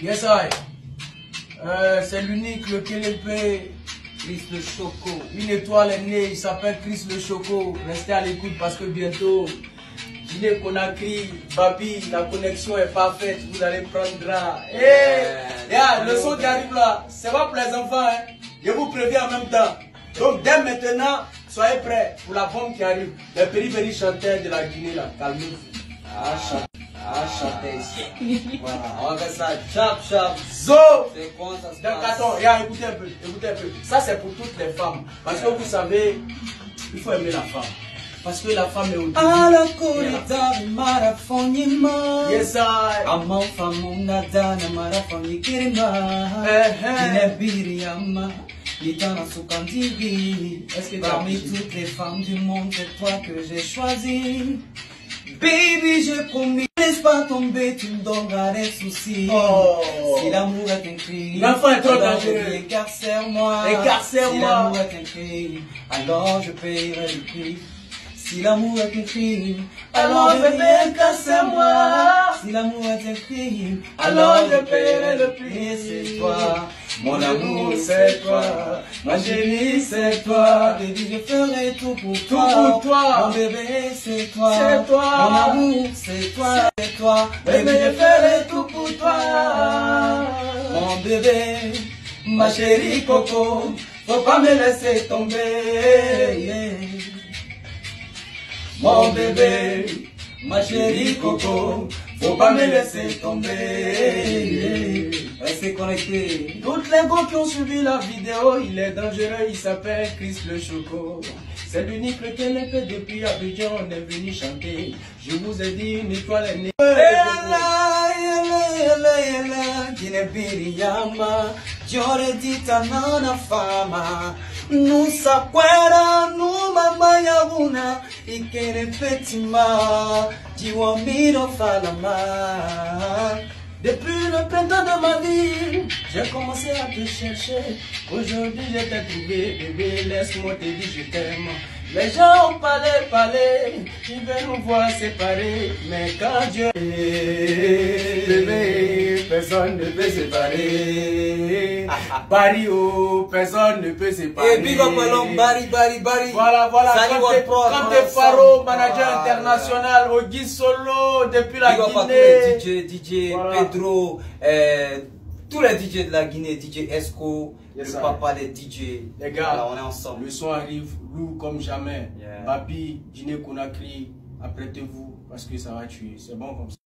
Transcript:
Yes, I. Euh, c'est l'unique, le KLP. Chris le Choco. Une étoile est née, il s'appelle Chris le Choco. Restez à l'écoute parce que bientôt, Guinée Conakry, Babi, la connexion est parfaite. Vous allez prendre gras. Hey, yeah, le son qui arrive là, c'est pas pour les enfants. Hein. Je vous préviens en même temps. Donc dès maintenant, soyez prêts pour la bombe qui arrive. Les périphéries chanteurs de la Guinée là, calmez-vous. Ah. Voilà, on va faire ça. Chap, chap. Zo C'est quoi ça se Donc passe? attends, écoutez un peu, écoutez un peu. Ça c'est pour toutes les femmes. Parce que vous savez, il faut aimer la femme. Parce que la femme est au Alakurita marafonyima Yes, I. Eh, eh. Nitana Est-ce que Parmi toutes les femmes du monde c'est toi que j'ai choisi Baby j'ai promis Laisse pas tomber tu me donneras des soucis Oh. Si l'amour est un cri L'enfant est trop dangereux. Écarcère-moi Écarcère-moi. Si l'amour est un crime, alors je paierai le prix. Si l'amour est un crime, alors bébé, écarcère-moi. Si l'amour est un crime, Alors je paierai le prix. Et c'est toi, mon amour, c'est toi. Ma chérie, c'est toi. Baby, je ferai tout pour Tout toi. pour toi. Mon bébé, c'est toi. C'est toi. Mon amour, c'est toi. C'est toi. Bébé, je ferai tout pour toi. Mon bébé, ma chérie Coco, faut pas me laisser tomber. Mon bébé, ma chérie Coco, faut pas me laisser tomber. Restez connectés. Toutes les gars qui ont suivi la vidéo, il est dangereux, il s'appelle Chris le Choco. C'est l'unique lequel est fait depuis Abidjan, on est venu chanter. Je vous ai dit, une étoile est née. Guinea-Biriyama, Joredita nana fama, Nusa kwera, numa mayaguna, Ikere petima, Jiwamiro falama. Depuis le printemps de ma vie, j'ai commencé à te chercher. Aujourd'hui, je t'ai trouvé, bébé, laisse-moi te dire je t'aime. Les gens ont parlé, parlé, ils veulent nous voir séparés. Mais quand Dieu bébé, personne ne peut séparer. Barrio, personne ne peut séparer. Et big up along Bari, Bari, Bari. Voilà, voilà, Salut, on t'es est Faro, manager Voilà. international, Ogui Solo, depuis la Guinée. DJ, DJ Voilà. Pedro, euh, tous les DJ de la Guinée, DJ Esco, Yes, le papa des DJ. Les gars, Voilà, on est ensemble. le son arrive lourd comme jamais. Yeah. Babi, Guinée Conakry, apprêtez-vous parce que ça va tuer. C'est bon comme ça.